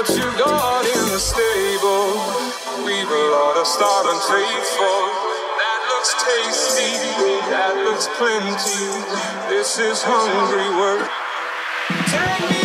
what you got in the stable. We will order starving faithful. That looks tasty, that looks plenty. This is hungry work. Take me.